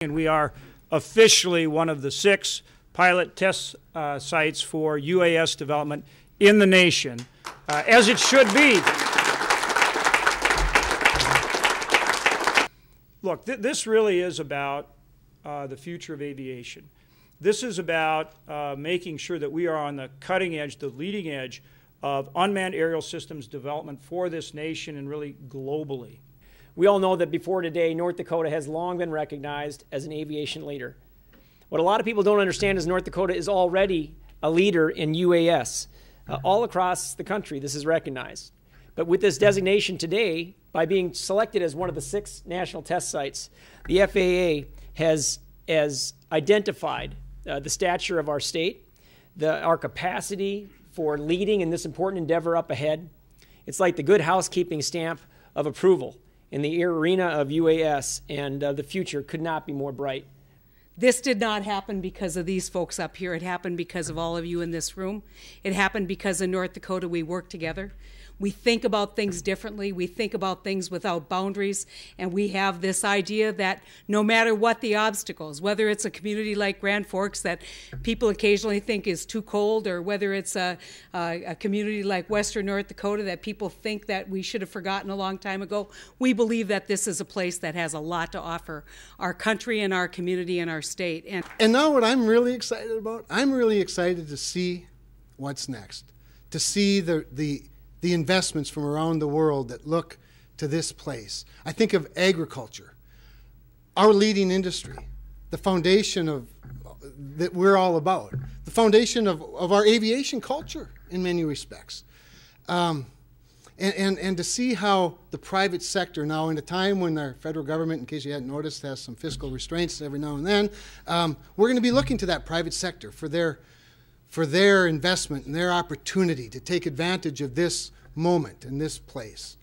and we are officially one of the six pilot test uh, sites for UAS development in the nation, uh, as it should be. Look, th this really is about uh, the future of aviation. This is about uh, making sure that we are on the cutting edge, the leading edge of unmanned aerial systems development for this nation and really globally. We all know that before today, North Dakota has long been recognized as an aviation leader. What a lot of people don't understand is North Dakota is already a leader in UAS. Uh, all across the country, this is recognized. But with this designation today, by being selected as one of the six national test sites, the FAA has, has identified uh, the stature of our state, the, our capacity for leading in this important endeavor up ahead. It's like the good housekeeping stamp of approval in the arena of UAS, and uh, the future could not be more bright. This did not happen because of these folks up here. It happened because of all of you in this room. It happened because in North Dakota we work together. We think about things differently. We think about things without boundaries. And we have this idea that no matter what the obstacles, whether it's a community like Grand Forks that people occasionally think is too cold, or whether it's a, a, a community like Western North Dakota that people think that we should have forgotten a long time ago, we believe that this is a place that has a lot to offer our country and our community and our state. And, and now, what I'm really excited about, I'm really excited to see what's next, to see the, the the investments from around the world that look to this place. I think of agriculture, our leading industry, the foundation of that we're all about, the foundation of, of our aviation culture in many respects. Um, and, and, and to see how the private sector now, in a time when our federal government, in case you hadn't noticed, has some fiscal restraints every now and then, um, we're going to be looking to that private sector for their for their investment and their opportunity to take advantage of this moment and this place.